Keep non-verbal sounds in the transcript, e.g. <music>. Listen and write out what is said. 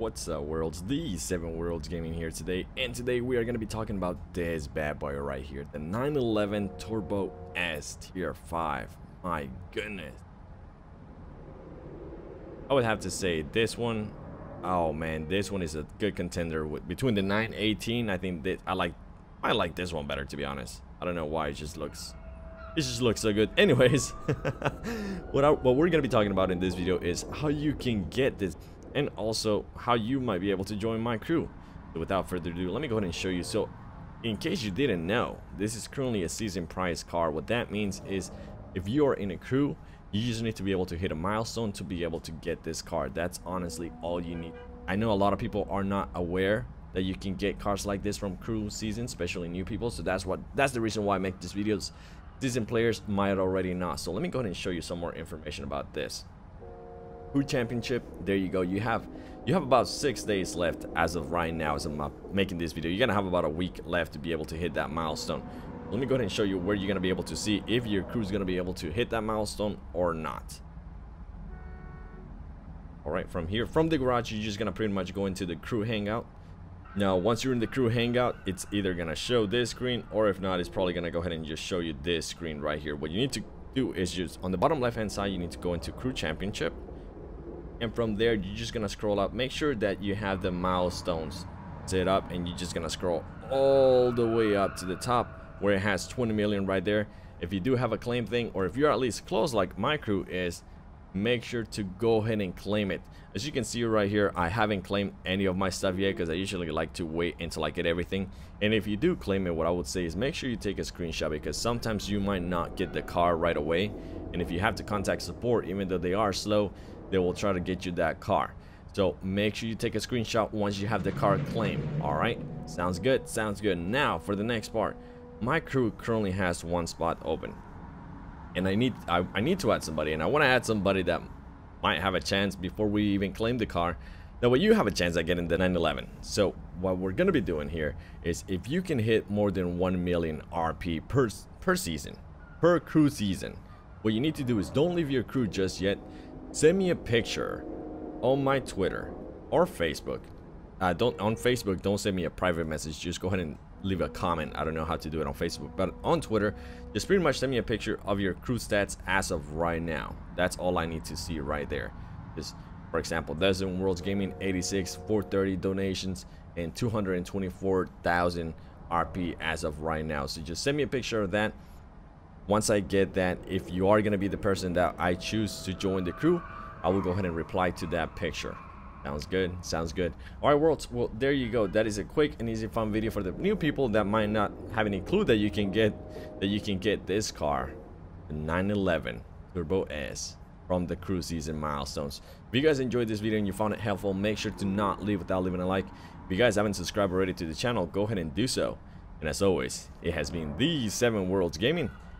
What's up worlds, the 7 Worlds Gaming here today, and today we are going to be talking about this bad boy right here, the 911 Turbo S Tier 5, my goodness. I would have to say this one, oh man, this one is a good contender, with, between the 918, I think that I like, I like this one better to be honest, I don't know why, it just looks, it just looks so good. <laughs> Anyways, <laughs> what, I, what we're going to be talking about in this video is how you can get this and also how you might be able to join my crew. So without further ado, let me go ahead and show you. So in case you didn't know, this is currently a season prize car. What that means is if you are in a crew, you just need to be able to hit a milestone to be able to get this car. That's honestly all you need. I know a lot of people are not aware that you can get cars like this from crew season, especially new people. So that's what that's the reason why I make these videos. Season players might already not. So let me go ahead and show you some more information about this. Crew Championship, there you go. You have you have about six days left as of right now as I'm making this video. You're gonna have about a week left to be able to hit that milestone. Let me go ahead and show you where you're gonna be able to see if your crew is gonna be able to hit that milestone or not. Alright, from here, from the garage, you're just gonna pretty much go into the crew hangout. Now, once you're in the crew hangout, it's either gonna show this screen, or if not, it's probably gonna go ahead and just show you this screen right here. What you need to do is just, on the bottom left hand side, you need to go into crew championship and from there you're just gonna scroll up. Make sure that you have the milestones set up and you're just gonna scroll all the way up to the top where it has 20 million right there. If you do have a claim thing or if you're at least close like my crew is make sure to go ahead and claim it. As you can see right here I haven't claimed any of my stuff yet because I usually like to wait until I get everything. And if you do claim it what I would say is make sure you take a screenshot because sometimes you might not get the car right away. And if you have to contact support even though they are slow they will try to get you that car. So make sure you take a screenshot once you have the car claimed. Alright, sounds good, sounds good. Now for the next part. My crew currently has one spot open. And I need I, I need to add somebody and I want to add somebody that might have a chance before we even claim the car. That way you have a chance at getting the 911. So what we're going to be doing here is if you can hit more than 1 million RP per, per season, per crew season, what you need to do is don't leave your crew just yet send me a picture on my Twitter or Facebook. Uh, don't on Facebook, don't send me a private message. Just go ahead and leave a comment. I don't know how to do it on Facebook, but on Twitter, just pretty much send me a picture of your crew stats as of right now. That's all I need to see right there. Just for example, Desert Worlds Gaming 86, 430 donations, and 224,000 RP as of right now. So just send me a picture of that once I get that, if you are going to be the person that I choose to join the crew, I will go ahead and reply to that picture. Sounds good. Sounds good. All right, worlds. Well, there you go. That is a quick and easy, fun video for the new people that might not have any clue that you can get that you can get this car, the 911 Turbo S from the crew season milestones. If you guys enjoyed this video and you found it helpful, make sure to not leave without leaving a like. If you guys haven't subscribed already to the channel, go ahead and do so. And as always, it has been the Seven Worlds Gaming